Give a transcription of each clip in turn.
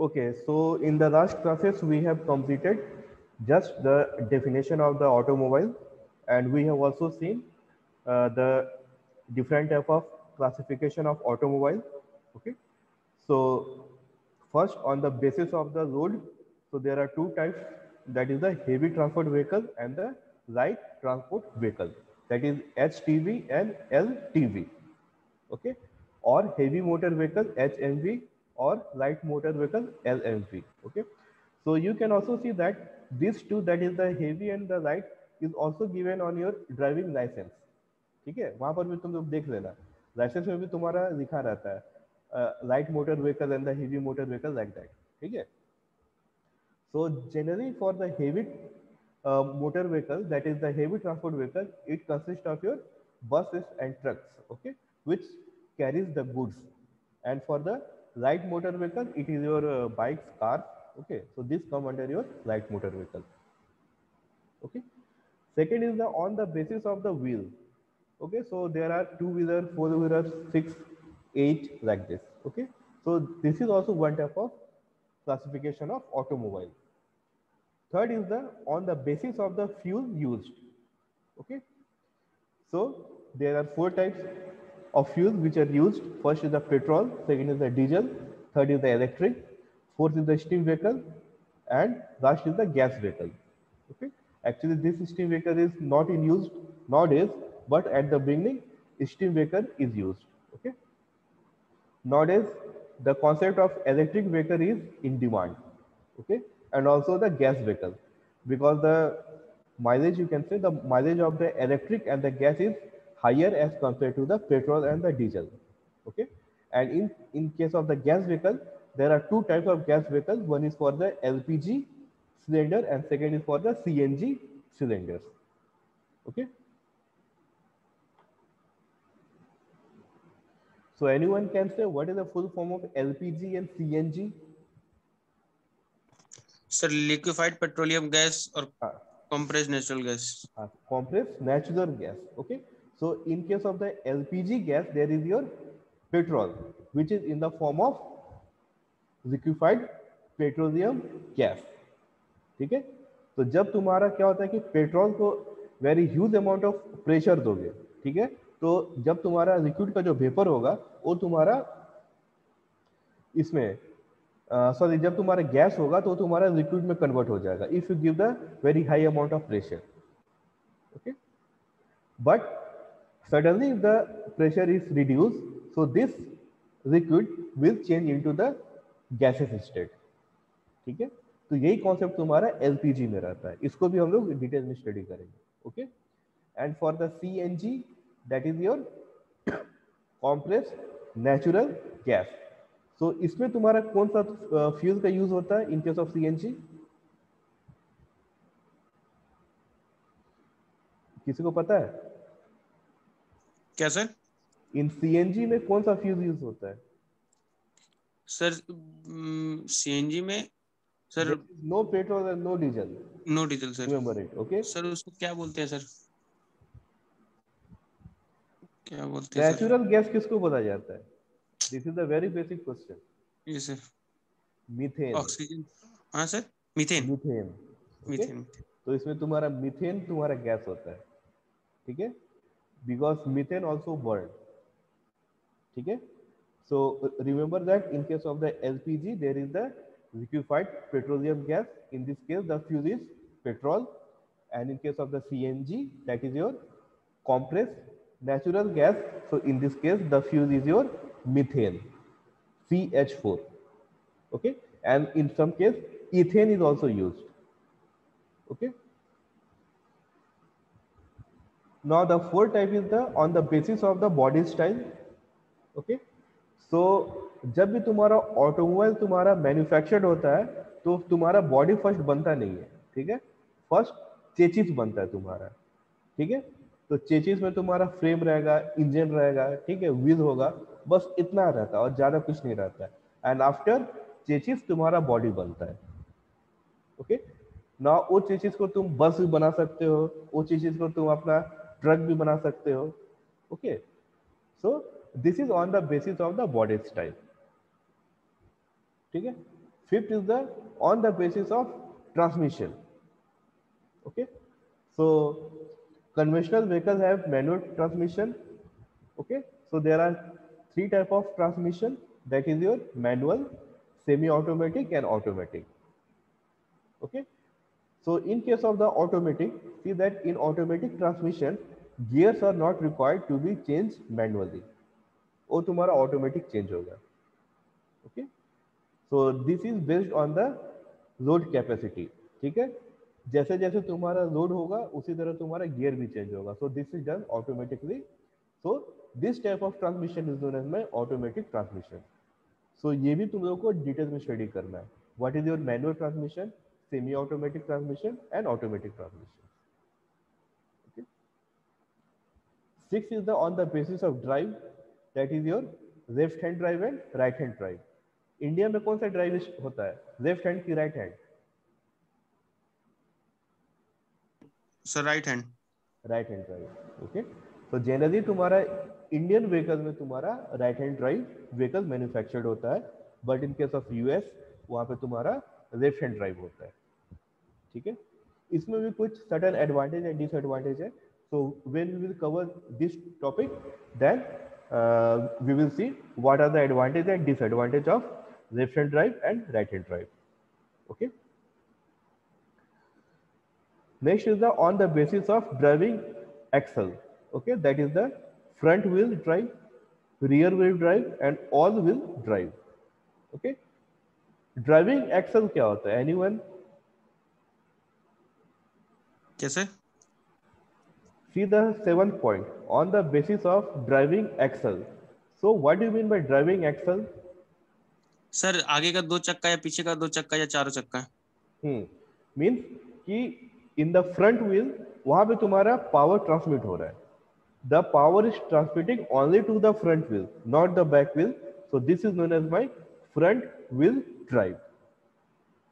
Okay, so in the last classes, we have completed just the definition of the automobile and we have also seen uh, the different type of classification of automobile. Okay, so first on the basis of the load, so there are two types that is the heavy transport vehicle and the light transport vehicle that is HTV and LTV. Okay, or heavy motor vehicle HMV or light motor vehicle LMV. Okay, so you can also see that these two that is the heavy and the light is also given on your driving license. ठीक है वहां पर भी तुम लोग देख लेना licence में भी तुम्हारा लिखा रहता है light motor vehicle and the heavy motor vehicle like that ठीक है so generally for the heavy uh, motor vehicle that is the heavy transport vehicle it consists of your buses and trucks okay which carries the goods and for the light motor vehicle it is your uh, bikes cars okay? So this come under your light motor vehicle okay? Second is the on the basis of the wheel okay? So there are two wheeler four wheeler six eight like this okay? So this is also one type of classification of automobile. Third is the on the basis of the fuel used okay? So there are four types of fuels which are used. First is the petrol, second is the diesel, third is the electric, fourth is the steam vehicle, and last is the gas vehicle. Okay. Actually, this steam vehicle is not in use nowadays, but at the beginning, steam vehicle is used. Okay. Nowadays, the concept of electric vehicle is in demand. Okay. And also the gas vehicle because the mileage you can say the mileage of the electric and the gas is higher as compared to the petrol and the diesel. Okay. And in, in case of the gas vehicle, there are two types of gas vehicles. One is for the LPG cylinder and second is for the CNG cylinders. Okay. So anyone can say what is the full form of LPG and CNG? Sir, liquefied petroleum gas or uh, compressed natural gas? Uh, compressed natural gas. Okay. So in case of the LPG gas, there is your petrol, which is in the form of liquefied petroleum gas. ठीक है? तो जब तुम्हारा क्या होता है कि petrol को very huge amount of pressure दोगे ठीक है? तो जब तुम्हारा लिक्विड का जो वेपर होगा वो तुम्हारा इसमें सॉरी जब तुम्हारा गैस होगा तो तुम्हारा लिक्विड में कन्वर्ट हो जाएगा if you give the very high amount of pressure okay but Suddenly, if the pressure is reduced, so this liquid will change into the gaseous state. ठीक है? तो यही कॉन्सेप्ट तुम्हारा एलपीजी में रहता है। इसको भी हम लोग डिटेल में स्टडी करेंगे। Okay and for the C N G that is your compress natural gas so इसमें तुम्हारा कौन सा फ्यूल का यूज़ होता है in case of C N G किसी को पता है? क्या सर इन सीएनजी में कौन सा फ्यूज यूज़ होता है? सर सीएनजी में? Sir no petrol and no diesel no diesel sir remember it okay sir उसको क्या बोलते हैं सर? क्या बोलते हैं नेचुरल गैस किसको बोला जाता है? This is a very basic question yes sir methane oxygen हाँ सर? मीथेन मीथेन मीथेन तो इसमें तुम्हारा मीथेन तुम्हारा गैस होता है. ठीक है? Because methane also burn okay? So remember that in case of the lpg there is the liquefied petroleum gas. In this case the fuel is petrol. And in case of the cng that is your compressed natural gas. So in this case the fuel is your methane ch4 okay? And in some case ethane is also used. Okay Now the fourth type is the, on the basis of the body style. Okay. So, जब भी तुम्हारा automobile तुम्हारा manufactured होता है तो तुम्हारा body first बनता नहीं है, ठीक है फ़र्स्ट चेचिस बनता है तुम्हारा, ठीक है तो चेचिस में तुम्हारा फ्रेम रहेगा इंजन रहेगा, ठीक है व्हील होगा, बस इतना रहता है और ज़्यादा कुछ नहीं रहता है एंड आफ्टर चेचिस तुम्हारा बॉडी बनता है ओके ना वो चीज़ को तुम बस बना सकते हो, वो चीज़ को तुम अपना ड्रग भी बना सकते हो। Okay so this is on the basis of the body style ठीक है? Fifth is the on the basis of transmission okay so conventional vehicle have manual transmission okay so there are three type of transmission that is your manual semi automatic and automatic okay? So in case of the automatic, see that in automatic transmission, gears are not required to be changed manually. वो तुम्हारा automatic change होगा. Okay. So this is based on the load capacity. ठीक है जैसे जैसे तुम्हारा load होगा उसी तरह तुम्हारा गियर भी चेंज होगा so this is done automatically so this type of transmission is known as my automatic transmission so ये भी तुम लोगों को डिटेल में स्टडी करना है what is your manual transmission semi automatic transmission and automatic transmission. Okay? Six is the on the basis of drive that is your left hand drive and right hand drive. India में कौन सा drive होता है? Left hand की right hand sir right hand right hand drive okay तो generally तुम्हारा Indian vehicle में तुम्हारा right hand drive vehicle manufactured होता है but in case of US वहाँ पे तुम्हारा लेफ़्ट हैंड ड्राइव होता है. ठीक है? इसमें भी कुछ सटन एडवांटेज एंड डिसएडवांटेज है। So when we will cover this topic then we will see what are the advantage and disadvantage of left hand drive and right hand drive okay next is the on the basis of driving axle okay that is the front wheel drive rear wheel drive and all wheel drive okay driving axle क्या होता है? Any one कैसे? See the seventh point on the basis of driving axle. So what do you mean by driving axle? Sir आगे का दो चक्का या पीछे का दो चक्का या चारों चक्का? हम्म मींस कि इन द फ्रंट व्हील वहाँ पे तुम्हारा पावर ट्रांसमिट हो रहा है. The power is transmitting only to the front wheel not the back wheel so this is known as my front wheel drive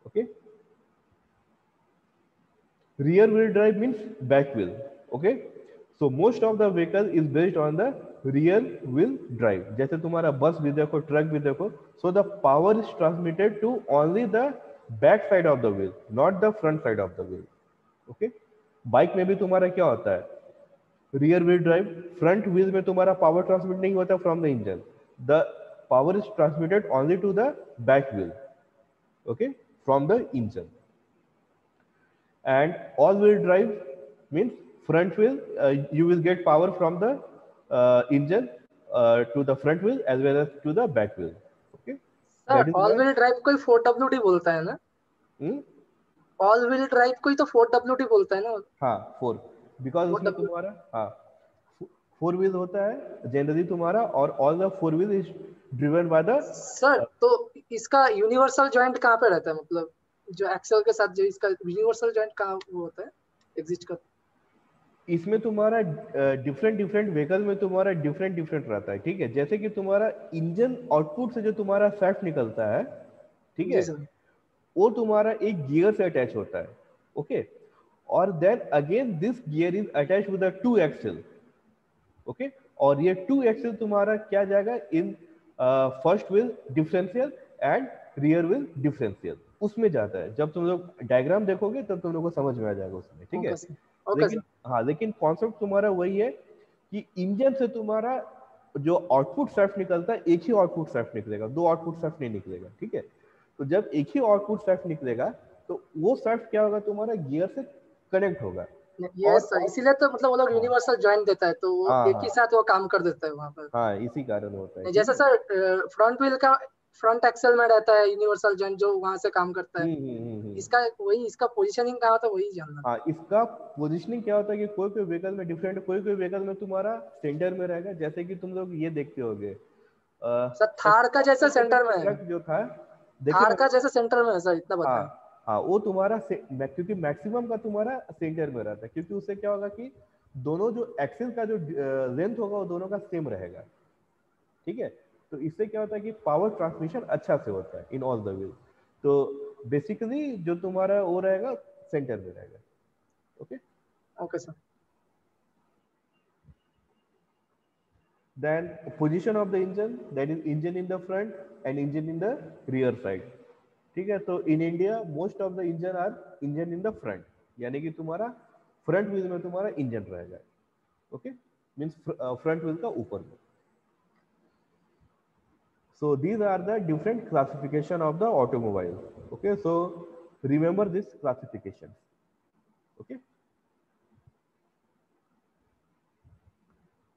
okay rear wheel drive means back wheel okay so most of the vehicle is based on the rear wheel drive जैसे तुम्हारा बस भी देखो truck भी देखो so the power is transmitted to only the back side of the wheel not the front side of the wheel okay bike में भी तुम्हारा क्या होता है rear wheel drive front wheel में तुम्हारा पावर ट्रांसमिट नहीं होता from the engine the power is transmitted only to the back wheel okay from the engine and all wheel drive means front wheel uh, you will get power from the uh, engine uh, to the front wheel as well as to the back wheel okay sir all wheel drive कोई 4WD बोलता है ना hmm? All wheel drive कोई तो 4WD बोलता है ना हाँ फोर बिकॉज़ उसमें 4W तुम्हारा हाँ फोर व्हील होता है जनरली तुम्हारा और all the four wheel is driven by the sir तो इसका यूनिवर्सल जॉइंट कहाँ पे रहता है मतलब जो एक्सेल के साथ जो इसका यूनिवर्सल जॉइंट कहाँ वो होता है एग्जिस्ट कर इसमें तुम्हारा डिफरेंट डिफरेंट व्हीकल में तुम्हारा डिफरेंट डिफरेंट रहता है ठीक है? जैसे कि तुम्हारा इंजन आउटपुट से जो तुम्हारा सैफ्ट निकलता है ठीक है? वो तुम्हारा एक गियर से अटैच होता है ओके और then again this gear is attach with two axle okay और ये टू एक्सेल तुम्हारा क्या जाएगा? In first wheel differential and rear wheel differential उसमें जाता है। जब तुम लोग डायग्राम देखोगे तब तुम लोग को समझ में आ जाएगा उसमें ठीक है? लेकिन हाँ लेकिन कॉन्सेप्ट तुम्हारा वही है कि इंजन से तुम्हारा जो आउटपुट सैफ्ट निकलता है एक ही आउटपुट सैफ्ट निकलेगा दो आउटपुट सैफ्ट नहीं निकलेगा ठीक है? तो जब एक ही आउटपुट सैफ्ट निकलेगा तो वो सैफ्ट क्या होगा तुम्हारा? गियर से कनेक्ट होगा। यस सर इसीलिए तो मतलब वो लोग यूनिवर्सल जॉइंट देता है तो वो हाँ, एक ही हाँ। साथ वो काम कर देता है वहाँ पर। हाँ इसी कारण होता है जैसे सर फ्रंट व्हील का फ्रंट एक्सेल में रहता है यूनिवर्सल जॉइंट जो वहाँ से काम करता है। हम्म, हम्म, हम्म। इसका वही इसका पोजीशनिंग कहाँ होता है वही जानना। हाँ इसका पोजिशनिंग क्या होता है कि कोई कोई व्हीकल में डिफरेंट कोई कोई व्हीकल में तुम्हारा सेंटर में रहेगा जैसे कि तुम लोग ये देखते होगे। सर थार का जैसे सेंटर में है। ट्रक जो था थार का जैसे सेंटर में है सर इतना बताएँ हाँ हाँ। वो तुम्हारा क्योंकि मैक्सिमम का तुम्हारा सेंटर में रहता है क्योंकि उससे क्या होगा कि दोनों जो एक्सिल का जो लेंथ होगा वो दोनों का सेम रहेगा। ठीक है? तो इससे क्या होता है कि पावर ट्रांसमिशन अच्छा से होता है इन ऑल द व्हील तो बेसिकली जो तुम्हारा वो रहेगा सेंटर में रहेगा. Okay okay sir then position of the engine that is engine in the front and engine in the rear side. ठीक है? तो in India most of the engine are engine in the front यानी कि तुम्हारा front wheel में तुम्हारा engine रहेगा. Okay means front wheel का ऊपर में. So these are the different classification of the automobile. Okay so remember this classification. Okay.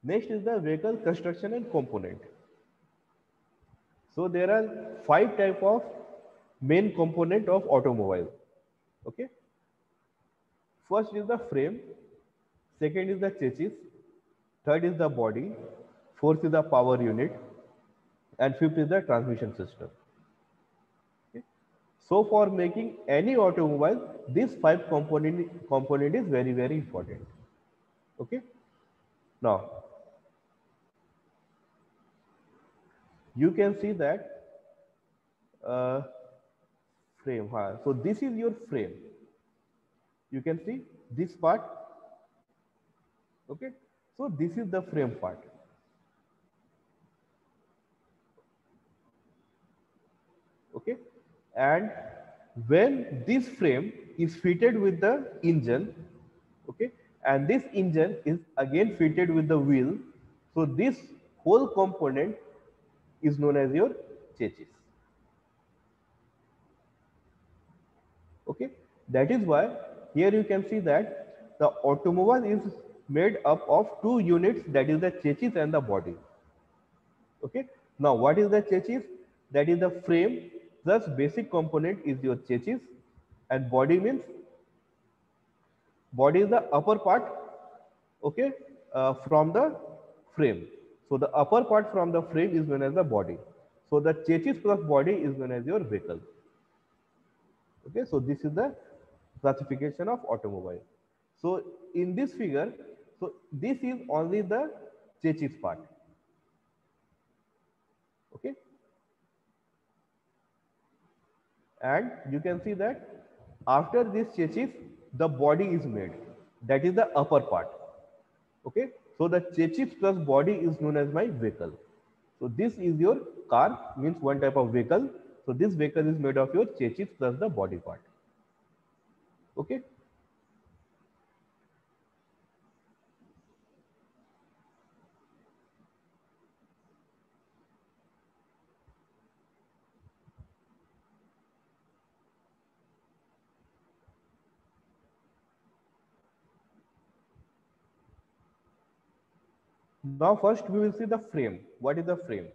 Next is the vehicle construction and component. So there are five type of main component of automobile. Okay. First is the frame. Second is the chassis. Third is the body. Fourth is the power unit and fifth is the transmission system. So for making any automobile, this five component component is very very important. Okay. Now you can see that uh, frame. Huh? So this is your frame. You can see this part. Okay. So this is the frame part. okay and when this frame is fitted with the engine okay and this engine is again fitted with the wheel so this whole component is known as your chassis. Okay that is why here you can see that the automobile is made up of two units that is the chassis and the body. Okay now what is the chassis? That is the frame Thus, basic component is your chassis and body means body is the upper part, okay, uh, from the frame. So the upper part from the frame is known as the body. So the chassis plus body is known as your vehicle. Okay, so this is the classification of automobile. So in this figure, so this is only the chassis part. Okay, and you can see that after this chassis the body is made. That is the upper part. Okay? So the chassis plus body is known as my vehicle. So this is your car means one type of vehicle. So this vehicle is made of your chassis plus the body part. Okay Now first we will see the frame. What is the frame?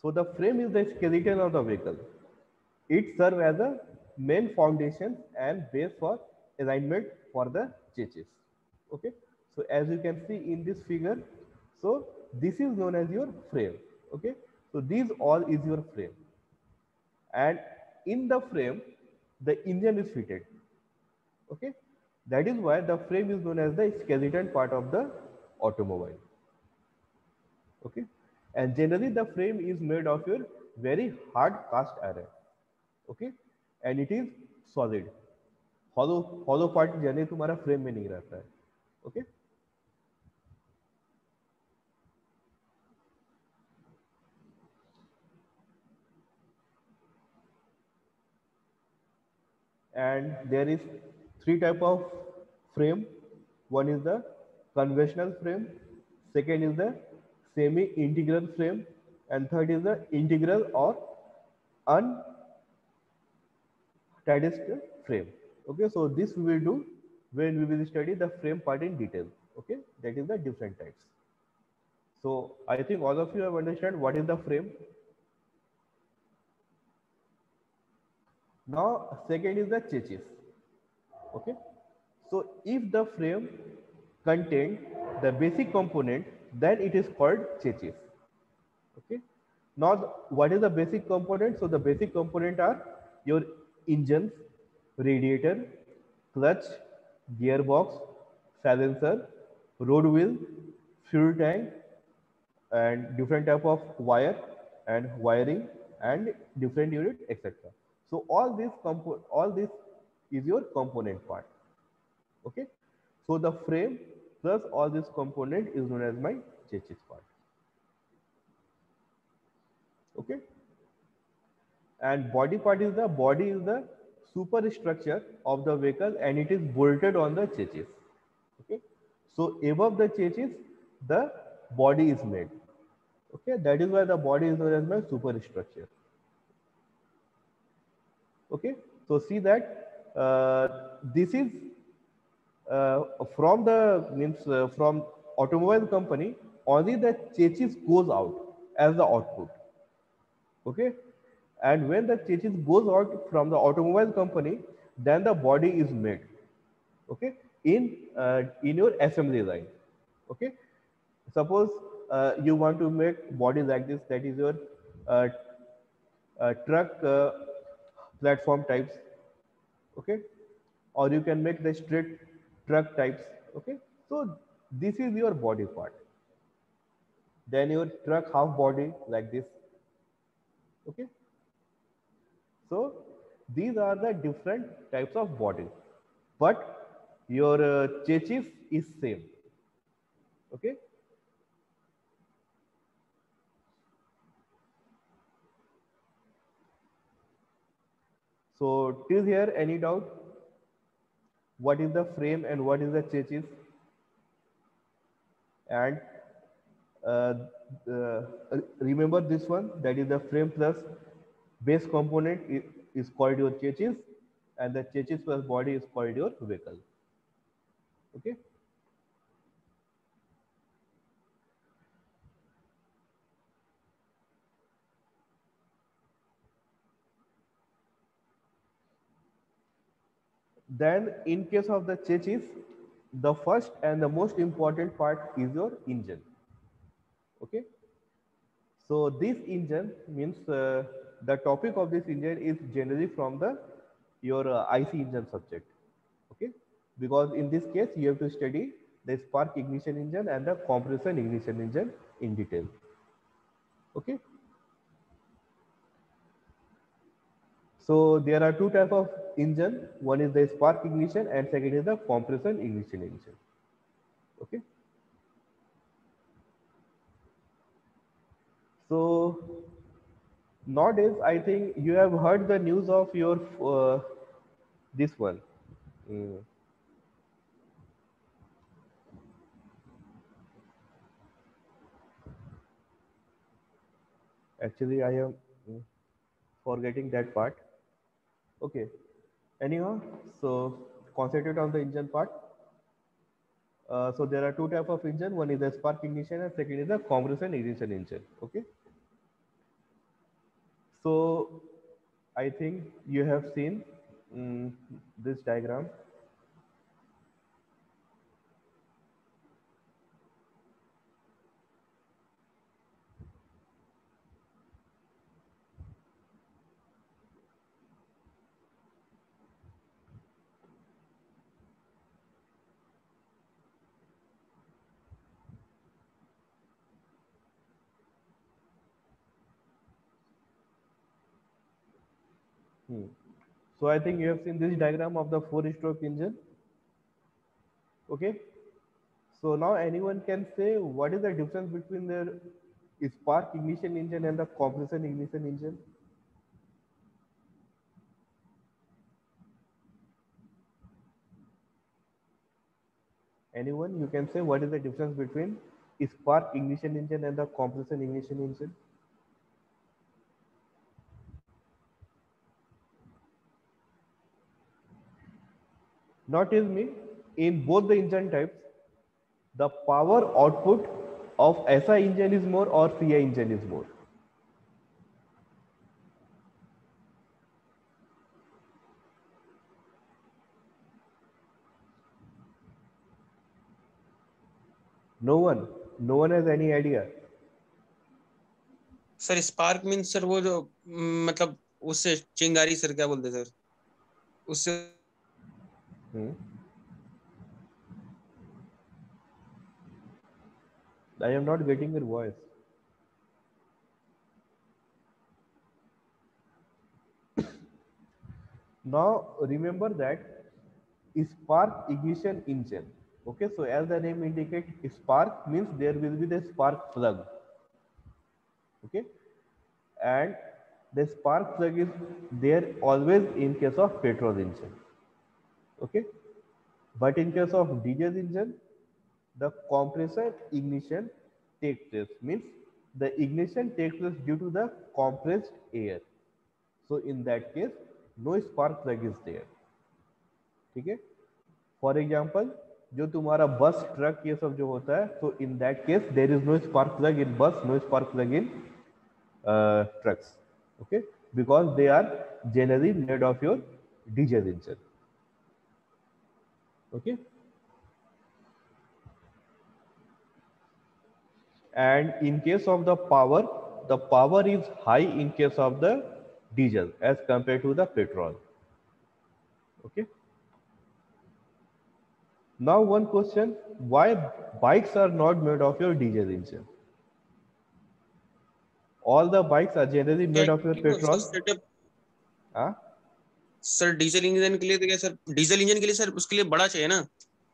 So the frame is the skeleton of the vehicle. It serves as a main foundation and base for alignment for the chassis. Okay. So as you can see in this figure, so this is known as your frame. Okay. So these all is your frame. And in the frame, the engine is fitted. Okay. That is why the frame is known as the skeleton part of the automobile okay and generally the frame is made of your very hard cast iron okay and it is solid hollow hollow part यानी तुम्हारा frame में नहीं रहता है okay and there is three type of frame one is the conventional frame second is the semi-integral frame and third is the integral or untied frame. Okay so this we will do when we will study the frame part in detail. Okay that is the different types. So i think all of you have understood what is the frame. Now second is the chassis. Okay so if the frame contain the basic component then it is called chassis. Okay. Now, what is the basic component? So the basic component are your engines, radiator, clutch, gearbox, silencer, road wheel, fuel tank, and different type of wire and wiring and different unit, etc. So all this all this is your component part. Okay. So the frame plus all this component is known as my chassis part. Okay. and body part is the body is the superstructure of the vehicle and it is bolted on the chassis. Okay. So above the chassis, the body is made. Okay, that is why the body is known as my superstructure. Okay, so see that uh, this is from the means uh, from automobile company only the chassis goes out as the output. Okay, and when the chassis goes out from the automobile company, then the body is made. Okay, in uh, in your assembly line. Okay, suppose uh, you want to make body like this, that is your uh, uh, truck uh, platform types. Okay, or you can make the straight truck types. Okay, so this is your body part. Then your truck half body like this. Okay. So these are the different types of body, but your uh, is same. Okay. So till here, any doubt? What is the frame and what is the chassis? And uh, uh, remember this one, that is the frame plus base component is, called your chassis and the chassis plus body is called your vehicle. Okay. Then in case of the chassis, the first and the most important part is your engine. Okay. So this engine means uh, the topic of this engine is generally from the your uh, IC engine subject. Okay. Because in this case, you have to study the spark ignition engine and the compression ignition engine in detail. Okay. So there are two type of engine. One is the spark ignition and second is the compression ignition engine. Okay. So nowadays, I think you have heard the news of your uh, this one. Mm. Actually, I am mm, forgetting that part. Okay. Anyhow, so concentrate on the engine part. Uh, so there are two type of engine. One is the spark ignition and second is the compression ignition engine. Okay. So I think you have seen um, this diagram. Hmm. So I think you have seen this diagram of the four-stroke engine. Okay. So now anyone can say what is the difference between the spark ignition engine and the compression ignition engine? Anyone, you can say what is the difference between spark ignition engine and the compression ignition engine? Notice me, in both the engine types, the power output of SI engine is more or CI engine is more. No one, no one has any idea. Means sir वो जो म, मतलब उससे चिंगारी sir क्या बोलते हैं sir उससे Hmm. I am not getting your voice. now remember that spark ignition engine. Okay, so as the name indicates, spark means there will be the spark plug. Okay, and the spark plug is there always in case of petrol engine okay but in case of diesel engine the compressor ignition takes place means the ignition takes place due to the compressed air so in that case no spark plug is there ठीक है for example जो तुम्हारा bus truck ये सब जो होता है तो in that case there is no spark plug in bus no spark plug in trucks okay because they are generally made of your diesel engine okay. And in case of the power the power is high in case of the diesel as compared to the petrol. Okay. Now one question why bikes are not made of your diesel engine? All the bikes are generally made of your petrol. setup, huh? Sir diesel engine के लिए तो क्या sir diesel engine के लिए sir उसके लिए बड़ा चाहिए ना?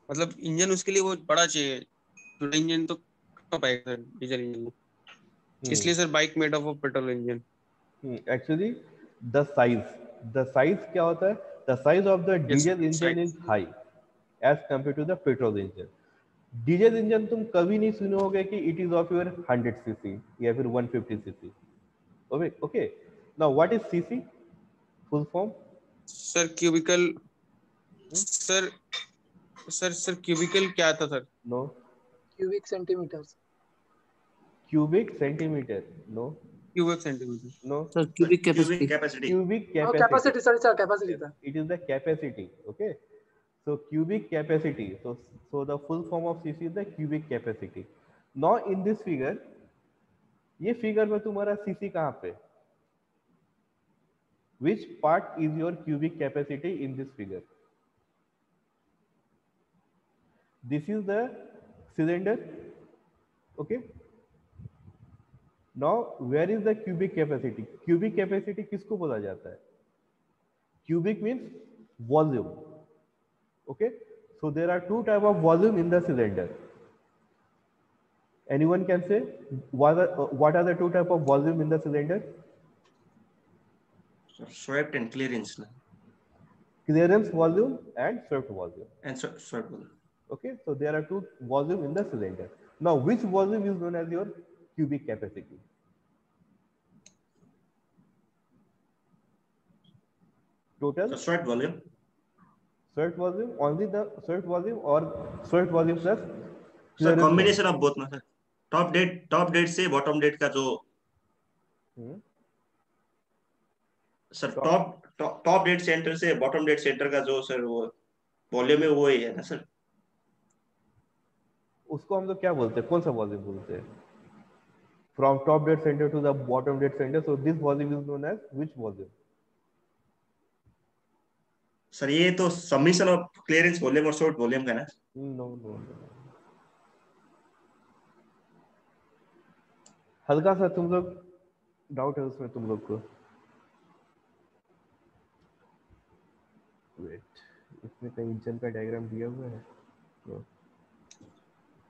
मतलब इंजन उसके लिए वो बड़ा चाहिए। छोटा इंजन तो कहाँ पाएगा सर डीजल इंजन इसलिए sir bike made of petrol engine actually the size the size क्या होता है? The size of the diesel engine is high as compare to the petrol engine diesel engine तुम कभी नहीं सुने होगे कि it is of your 100 CC या फिर 150 CC okay okay now what is CC full form sir cubical sir sir sir cubical क्या था sir? No cubic centimetre cubic centimetre no cubic centimetre no sir cubic capacity cubic capacity sir sir capacity it is the capacity okay so cubic capacity so so the full form of CC is the cubic capacity no in this figure ये figure में तुम्हारा CC कहाँ पे? Which part is your cubic capacity in this figure this is the cylinder okay now where is the cubic capacity cubic capacity किसको बोला जाता है cubic means volume okay so there are two type of volume in the cylinder anyone can say what are, uh, what are the two type of volume in the cylinder swept and clearance na. clearance volume and swept volume and swe- swept volume. okay so there are two volume in the cylinder now which volume is known as your cubic capacity total So swept volume. swept volume only the swept volume or swept volume plus sir combination of both ना sir top dead top dead से bottom dead का जो? Sir top top dead centre से bottom dead centre का जो sir वो volume है वो ही है ना सर? उसको हम लोग क्या बोलते हैं? कौन सा वॉल्यूम बोलते हैं? From top dead centre to the bottom dead centre so this volume is known as which volume sir ये तो सबमिशन ऑफ़ क्लियरेंस वॉल्यूम और शॉर्ट वॉल्यूम का ना। नो नो हल्का सा तुम लोग डाउट है उसमें तुम लोग को। वेट इसमें कहीं इंजन का डायग्राम दिया हुआ है No.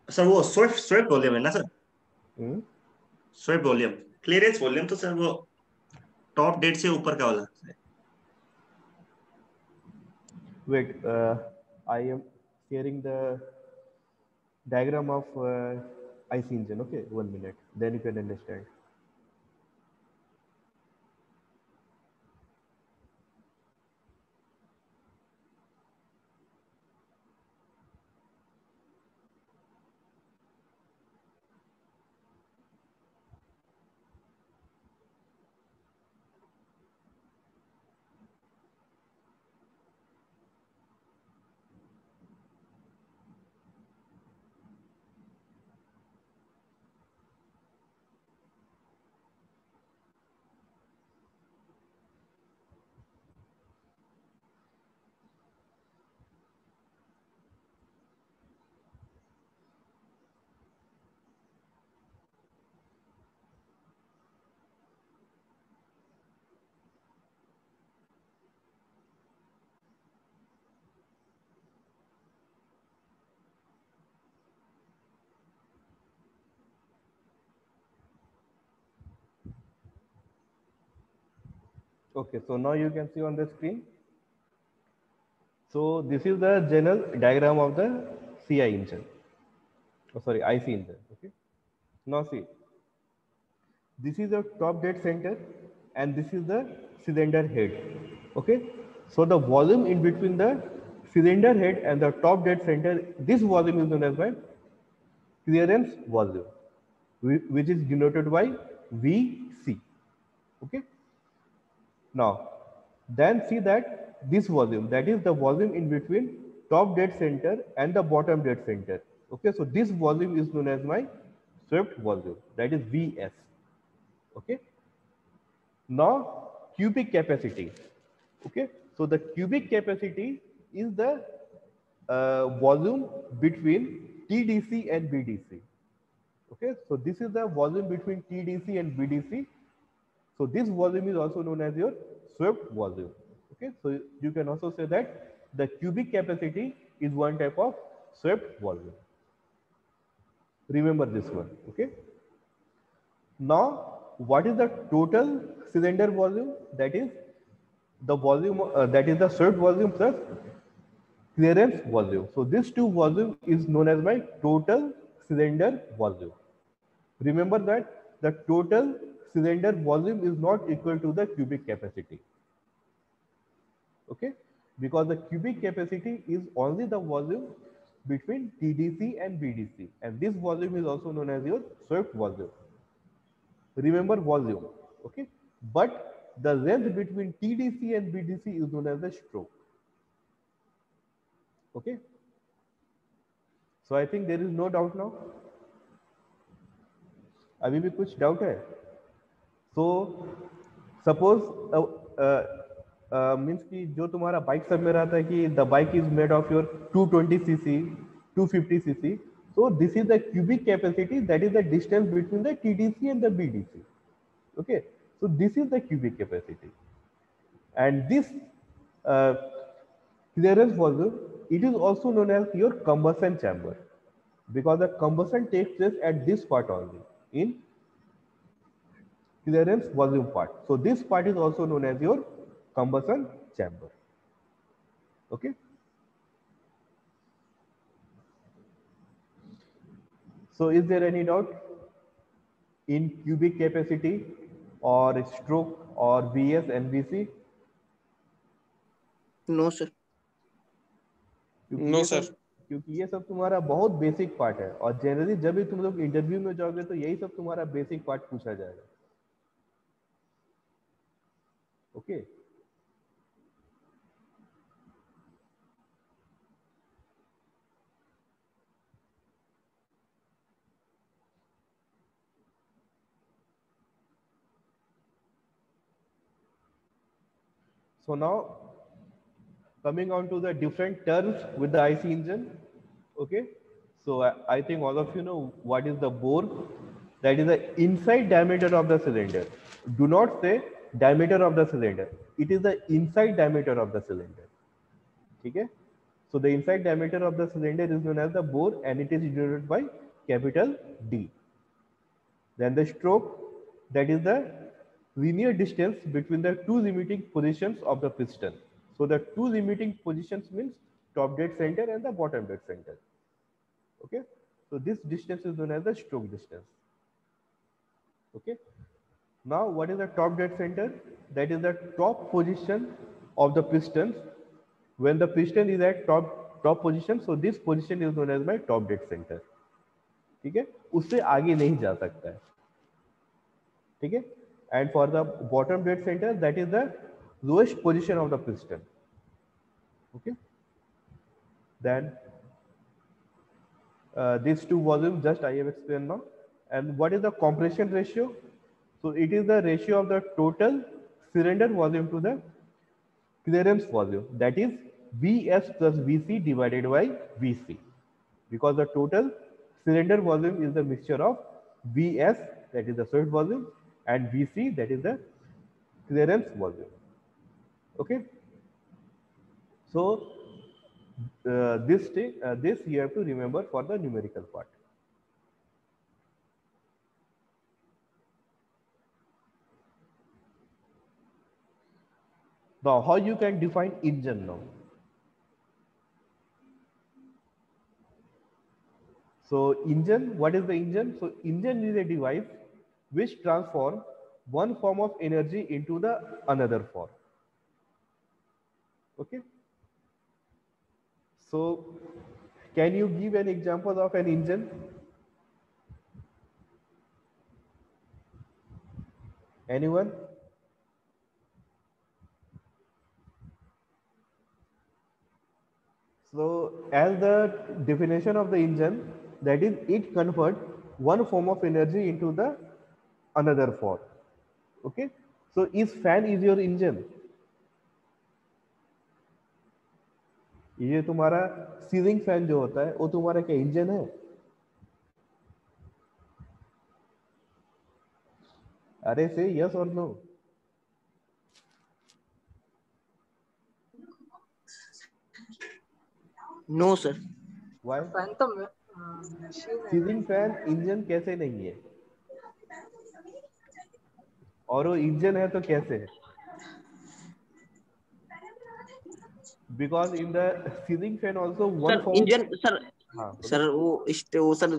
सर वो स्वेप स्वेप वॉल्यूम है ना sir hmm? Swept volume clearance volume तो सर वो टॉप डेट से ऊपर का वाला I am sharing the diagram of uh, IC engine. Okay, one minute. Then you can understand. Okay, so now you can see on the screen. So this is the general diagram of the CI engine. Oh, sorry, IC engine. Okay. Now see, this is the top dead center and this is the cylinder head. Okay. So the volume in between the cylinder head and the top dead center, this volume is known as by clearance volume, which is denoted by VC. Okay. Now, then see that this volume, that is the volume in between top dead center and the bottom dead center. Okay, so this volume is known as my swept volume, that is Vs. Okay. Now, cubic capacity. Okay, so the cubic capacity is the uh, volume between TDC and BDC. Okay, so this is the volume between TDC and BDC. So this volume is also known as your swept volume. Okay, so you can also say that the cubic capacity is one type of swept volume. Remember this one. Okay. Now, what is the total cylinder volume? That is the volume uh, that is the swept volume plus clearance volume. So this two volume is known as my total cylinder volume. Remember that the total cylinder volume is not equal to the cubic capacity. Okay, because the cubic capacity is only the volume between TDC and BDC, and this volume is also known as your swept volume. Remember volume, okay? But the length between TDC and BDC is known as the stroke. Okay. So I think there is no doubt now. अभी भी कुछ doubt है सो suppose means कि जो तुम्हारा bike सब में रहता है कि the bike is made of your 220 CC C C so this is the cubic capacity that is the distance between the TDC and the BDC okay so this is the cubic capacity and this clearance was it is also known as your combustion chamber because the combustion takes place at this part all in clearance volume part. So this part is also known as your combustion chamber. Okay. So is there any doubt in cubic capacity or stroke or VS and VC? No sir क्योंकि No, sir. क्योंकि ये सब तुम्हारा बहुत basic part है और generally जब भी तुम लोग इंटरव्यू में जाओगे तो यही सब तुम्हारा बेसिक पार्ट पूछा जाएगा So now coming on to the different terms with the IC engine. Okay. So I, I think all of you know what is the bore. That is the inside diameter of the cylinder. Do not say diameter of the cylinder. It is the inside diameter of the cylinder. Okay. So the inside diameter of the cylinder is known as the bore and it is denoted by capital D. Then the stroke, that is the linear distance between the two limiting positions of the piston. So the two limiting positions means top dead center and the bottom dead center. Okay. So this distance is known as the stroke distance. Okay. Now what is the top dead center? That is the top position of the pistons. When the piston is at top top position, so this position is known as my top dead center. ठीक है उससे आगे नहीं जा सकता है ठीक है and for the bottom dead center that is the lowest position of the piston. Okay? Then uh, these two volumes just i have explained now. And what is the compression ratio? So it is the ratio of the total cylinder volume to the clearance volume. That is vs plus vc divided by vc. Because the total cylinder volume is the mixture of vs that is the solid volume and vc that is the clearance volume okay so uh, this uh, this you have to remember for the numerical part Now, how you can define engine now? So engine, what is the engine? So engine is a device which transform one form of energy into the another form. Okay. So can you give an example of an engine? Anyone? So as the definition of the engine, that is it convert one form of energy into the another form. Okay. So is fan is your engine? ये तुम्हारा ceiling fan जो होता है वो तुम्हारा क्या engine है अरे से यस और no no sir why fan तो सीलिंग फ़ैन इंजन कैसे नहीं है और वो इंजन है तो कैसे है? Because in the ceiling fan one sir engine sir हाँ सर वो वो सर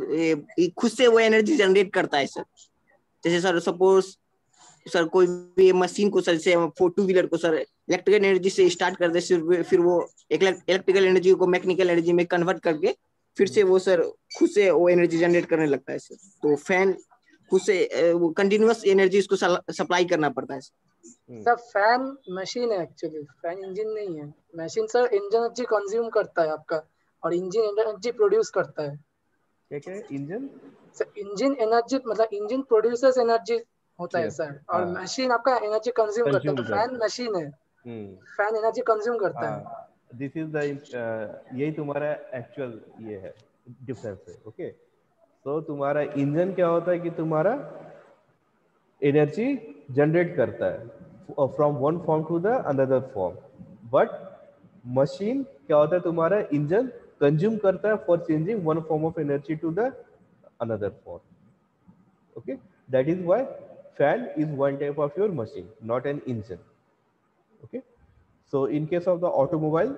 खुद से वो एनर्जी जनरेट करता है सर। जैसे सर सपोज़ सर कोई भी मशीन को सर जैसे फोर टू व्हीलर को सर इलेक्ट्रिकल एनर्जी से स्टार्ट कर दे फिर फिर वो इलेक्ट्रिकल एनर्जी को मैकेनिकल एनर्जी में कन्वर्ट करके फिर से वो सर खुद से वो एनर्जी जनरेट करने लगता है सर। तो फ़ैन खुद से वो कंटिन्यूअस एनर्जी इसको सप्लाई करना पड़ता है। सर सर फ़ैन मशीन है एक्चुअली फ़ैन इंजन नहीं है। Machine sir engine energy consume करता है आपका और इंजन एनर्जी प्रोड्यूस करता है। क्या क्या इंजन सर इंजन एनर्जी मतलब इंजन प्रोड्यूसर्स एनर्जी होता है सर और हाँ। मशीन आपका एनर्जी कंज्यूम करता है तो फ़ैन मशीन है। हम्म। फ़ैन एनर्जी कंज्यूम करता है। दिस इज़ द यही तुम्हारा एक्चुअल ये है डिफरेंस है ओके तो तुम्हारा इंजन क्या होता है कि तुम्हारा एनर्जी जनरेट करता है from one form to the another form but machine क्या होता है, तुम्हारा इंजन कंज्यूम करता है for changing one form of energy to the another form okay that is why fan is one type of your machine, not an engine. Okay? So, in case of the automobile,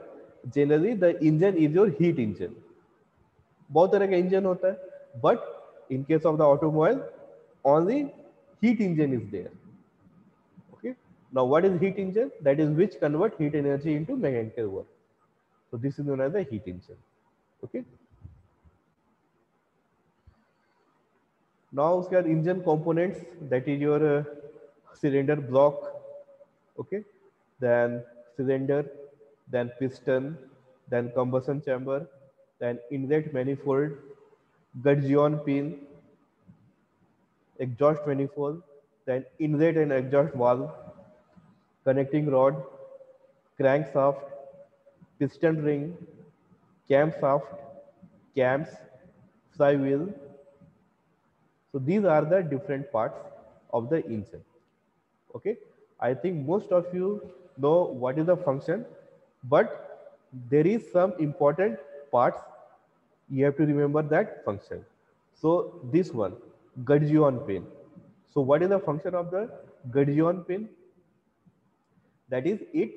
generally the engine is your heat engine. बहुत तरह का engine होता है। But in case of the automobile only heat engine is there okay now what is heat engine that is which convert heat energy into mechanical work so this is known as the heat engine okay now उसके बाद engine components that is your uh, cylinder block okay then cylinder then piston then combustion chamber then inlet manifold gudgeon pin exhaust manifold then inlet and exhaust valve connecting rod crankshaft piston ring camshaft cams flywheel so these are the different parts of the engine. Okay. I think most of you know what is the function, but there is some important parts. You have to remember that function. So this one, gudgeon pin. So what is the function of the gudgeon pin? That is it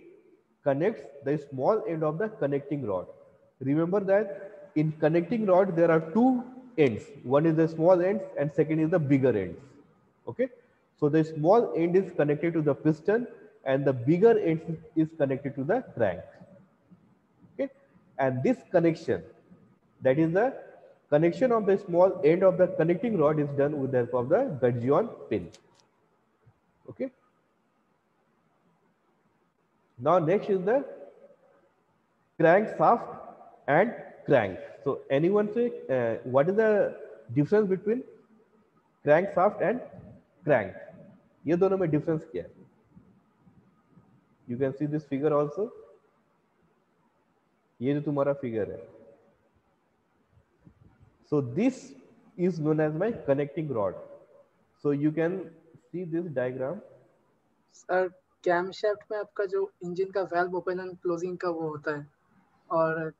connects the small end of the connecting rod. Remember that in connecting rod, there are two ends. One is the small ends and second is the bigger ends. Okay. So the small end is connected to the piston and the bigger end is connected to the crank. Okay. And this connection, that is the connection of the small end of the connecting rod is done with the help of the gudgeon pin. Okay. Now next is the crank shaft and crank. So anyone say uh, what is the difference between crank shaft and crank? ये दोनों में difference क्या है? You can see this figure also. ये जो तुम्हारा figure है. So this is known as my connecting rod. So you can see this diagram. Sir cam में आपका जो इंजन का वेल्व ओपन एंड क्लोजिंग का वो होता है और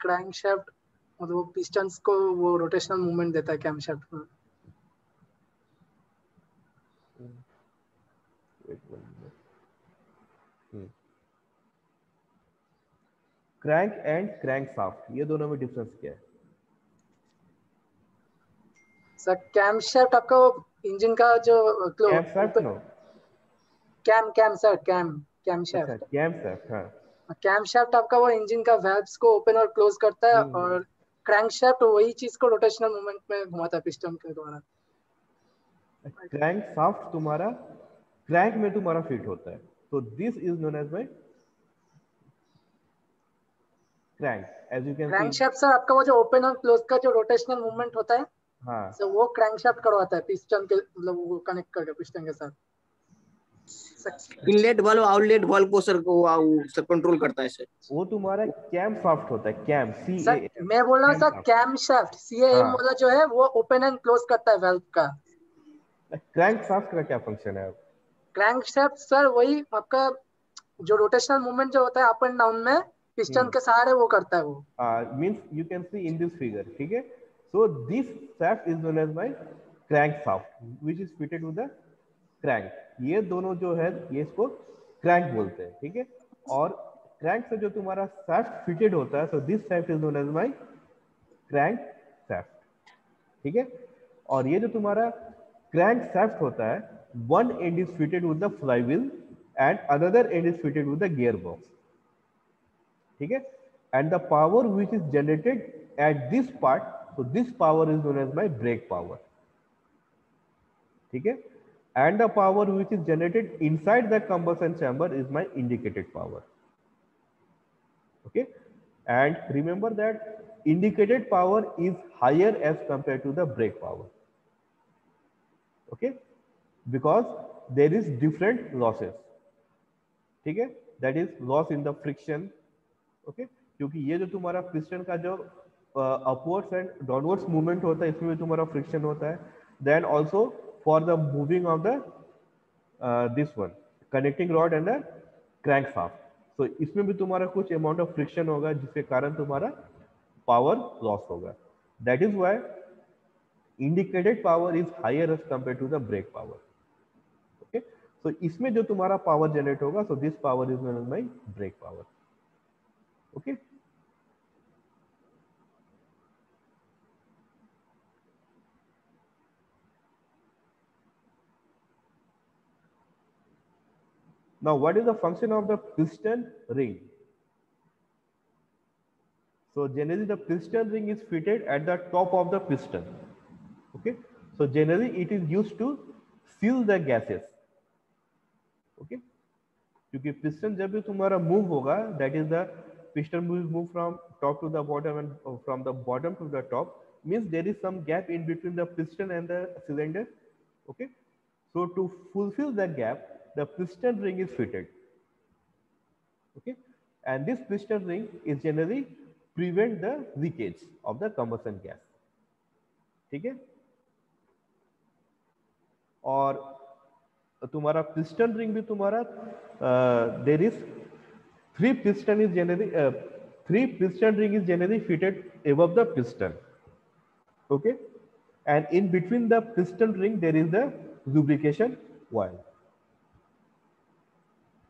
क्रैंक मतलब वो पिस्टन्स को वो रोटेशनल मूवमेंट देता है कैम में Wait one minute. Hmm. Crank and crank shaft ये दोनों में डिफरेंस क्या है सर कैम शाफ्ट आपका वो इंजन का जो cam shaft no. Cam cam sir cam cam shaft cam shaft हाँ। कैम शाफ्ट आपका वो इंजन का वेल्व्स को ओपन और क्लोज करता है हम्म। और क्रैंक शाफ्ट वही चीज़ को रोटेशनल मूवमेंट में घुमाता है पिस्टन के द्वारा। क्रैंक शाफ्ट तुम्हारा क्रैंक में तुम्हारा फिट होता है। तो this is known as by crank as you can crank shaft sir आपका वो जो ओपन और क्लोज का जो रोटेशनल मूवमेंट होता है हाँ। सर वो क्रैंक शाफ्ट करवाता है पिस्टन के मतलब वो कनेक्ट करके पिस्टन के साथ। इनलेट वाल्व आउटलेट वाल्व को सर को वो सर कंट्रोल करता है सर वो तुम्हारा कैम शाफ्ट होता है कैम सी सर ए मैं बोल रहा हूँ सर कैम शाफ्ट सीएएम हाँ। वाला जो है वो ओपन एंड क्लोज करता है वेल्व का। क्रैंक शाफ्ट का क्या फ़ंक्शन है? क्रैंक शाफ्ट सर वही आपका जो रोटेशनल मूवमेंट जो होता है अप एंड डाउन में पिस्टन हम्म। के सहारे वो करता है वो। means you can see in this figure ठीक है? So this shaft is known as my crank shaft which is fitted with the crank ये दोनों जो है ये इसको crank बोलते हैं ठीक है और crank से जो तुम्हारा shaft fitted होता है so this shaft is known as my crank shaft ठीक है और ये जो तुम्हारा crank shaft होता है one end is fitted with the flywheel and another end is fitted with the gearbox ठीक है and the power which is generated at this part so this power is known as my brake power ठीक है and the power which is generated inside the combustion chamber is my indicated power okay and remember that indicated power is higher as compared to the brake power okay because there is different losses ठीक है that is loss in the friction okay okay? क्योंकि ये जो तुम्हारा piston का जो upwards and downwards movement होता है, इसमें भी तुम्हारा फ्रिक्शन होता है. Then also for the moving of the this one connecting rod and the crank shaft तो इसमें भी तुम्हारा कुछ अमाउंट ऑफ़ फ्रिक्शन होगा, जिसके कारण तुम्हारा पावर लॉस होगा. That is why indicated power is higher as compare to the brake power okay तो इसमें जो तुम्हारा पावर जनरेट होगा so this power is known by brake power okay? now what is the function of the piston ring so generally the piston ring is fitted at the top of the piston okay so generally it is used to seal the gases okay क्योंकि piston जब भी तुम्हारा move होगा that is the piston will move from top to the bottom and uh, from the bottom to the top means there is some gap in between the piston and the cylinder okay so to fulfill that gap the piston ring is fitted okay and this piston ring is generally prevent the leakage of the combustion gas ठीक है और तुम्हारा piston ring भी तुम्हारा there is three piston is generally uh, three piston ring is generally fitted above the piston okay and in between the piston ring there is the lubrication wire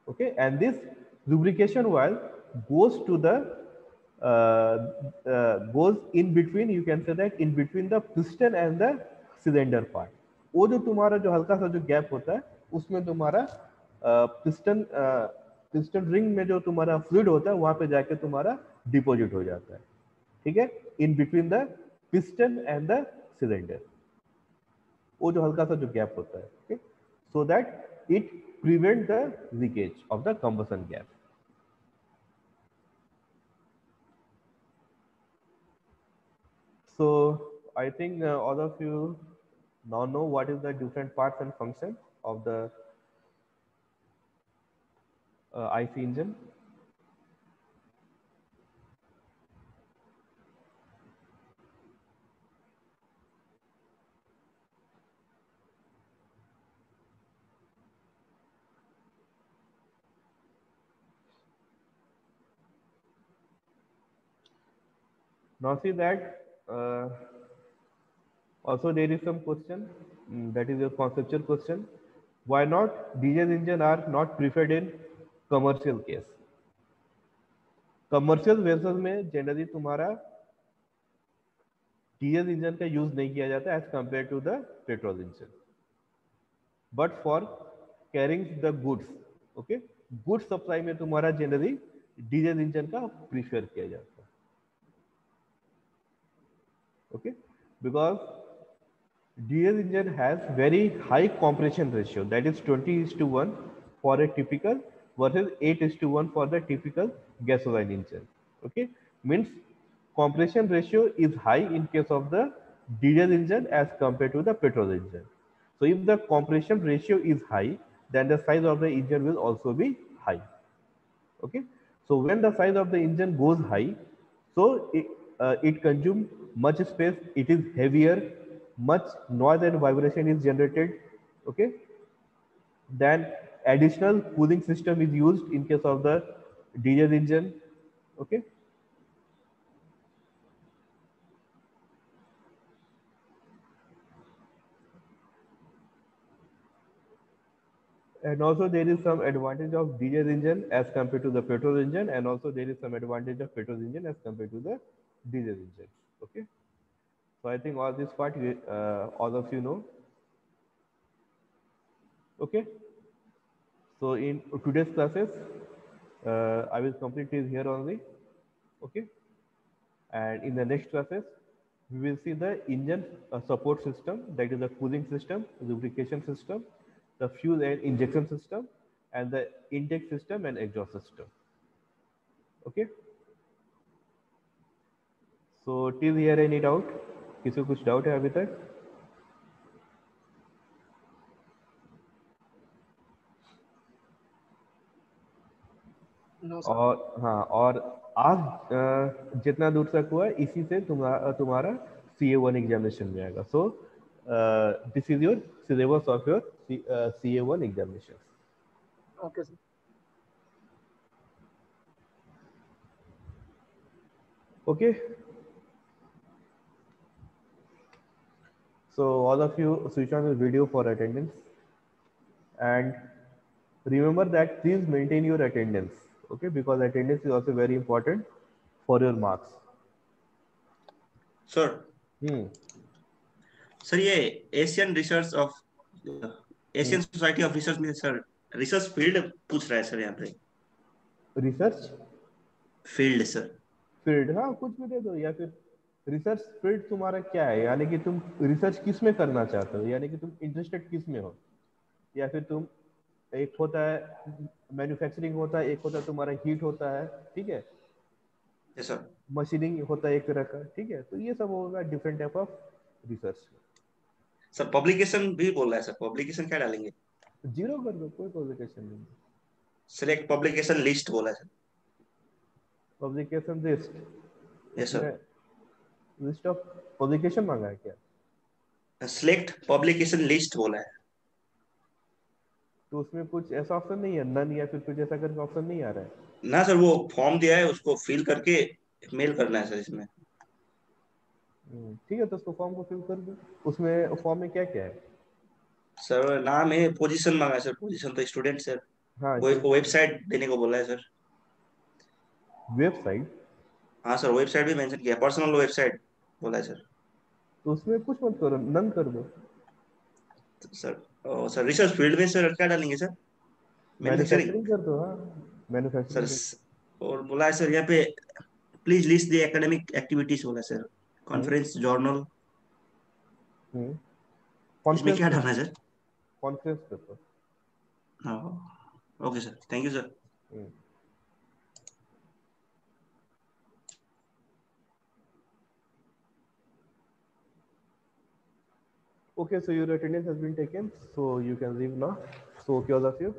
okay and this lubrication wire goes to the uh, uh, goes in between you can say that in between the piston and the cylinder part. वो जो तुम्हारा जो हल्का सा जो gap होता है उसमें तुम्हारा पिस्टन पिस्टन रिंग में जो तुम्हारा फ्लूइड होता है वहाँ पे जाके तुम्हारा डिपॉजिट हो जाता है। ठीक है? In between the piston and the cylinder वो जो हल्का सा जो गैप होता है so that it prevent the leakage of the combustion gas. So I think uh, all of you now know what is the different parts and function of the uh, IC engine. Now see that uh, also there is some question mm, that is a conceptual question. Why not diesel engine are not preferred in commercial case commercial vessels में generally तुम्हारा diesel engine का use नहीं किया जाता as compare to the petrol engine but for carrying the goods okay good supply में तुम्हारा generally diesel engine का prefer किया जाता है okay? Because ds engine has very high compression ratio. That is 20 is to 1 for a typical versus 8 is to 1 for the typical gasoline engine. Okay? Means compression ratio is high in case of the diesel engine as compared to the petrol engine. So if the compression ratio is high then the size of the engine will also be high. Okay? So when the size of the engine goes high so it, uh, it consumes much space it is heavier much noise and vibration is generated okay? Then additional cooling system is used in case of the diesel engine okay? And also there is some advantage of diesel engine as compared to the petrol engine and also there is some advantage of petrol engine as compared to the diesel engine okay. So i think all this part uh, all of you know. Okay. So in today's classes uh, i will complete it here only. Okay. And in the next classes we will see the engine uh, support system that is the cooling system lubrication system the fuel and injection system and the intake system and exhaust system. Okay so till here any doubt? किसी को कुछ doubt है अभी तक? Sir और हाँ और आज जितना दूर तक हुआ इसी से तुम्हारा तुम्हारा सी ए वन एग्जामिनेशन में आएगा। So this is your syllabus of your C A one examination okay sir okay? so all of you switch on the video for attendance and remember that please maintain your attendance okay because attendance is also very important for your marks sir hmm. Sir ये Asian research of Asian society of research में sir research field पूछ रहा है sir यहाँ पे research field sir field हाँ कुछ भी दे दो या फिर Research field तुम्हारा क्या है? यानी कि तुम रिसर्च किसमें करना चाहते हो? यानी कि तुम इंटरेस्टेड किसमें हो? या फिर तुम एक होता है मैन्युफैक्चरिंग होता है एक होता है तुम्हारा हीट होता है ठीक है? यस सर मशीनिंग होता है एक तरह का ठीक है? तो ये सब होगा different type of research sir publication भी बोल रहा है सर पब्लिकेशन क्या डालेंगे? ज़ीरो कर दो कोई पब्लिकेशन नहीं सर एक पब्लिकेशन लिस्ट बोला है sir publication list yes sir list of publication मांगा है क्या? सिलेक्ट पब्लिकेशन लिस्ट बोला है। तो उसमें कुछ ऐसा ऑप्शन नहीं है नन या फिर कुछ ऐसा करके ऑप्शन नहीं आ रहा है? ना सर वो फॉर्म दिया है उसको फिल करके मेल करना है सर इसमें। हम्म, ठीक है तो उसको फॉर्म को फिल कर दो। उसमें फॉर्म में क्या क्या है? सर नाम है पोजीशन मांगा है सर पोजीशन तो स्टूडेंट सर। हाँ वो वेबसाइट देने को बोला है सर। वेबसाइट हाँ सर वेबसाइट भी मेंशन किया पर्सनल वेबसाइट बोला है सर। तो उसमें कुछ मत करो नन कर दो। Sir oh, sir research field में सर क्या डालेंगे सर? मैन्युफैक्चरिंग मैन्युफैक्चरिंग कर दो हाँ। सर और बोला है सर यहाँ पे please list the academic activities बोला है सर। कॉन्फ्रेंस जर्नल इसमें क्या डालना है सर? कॉन्फ्रेंस कर दो हाँ। Okay sir thank you sir. Okay, so your attendance has been taken, so you can leave now. So, okay, all of you.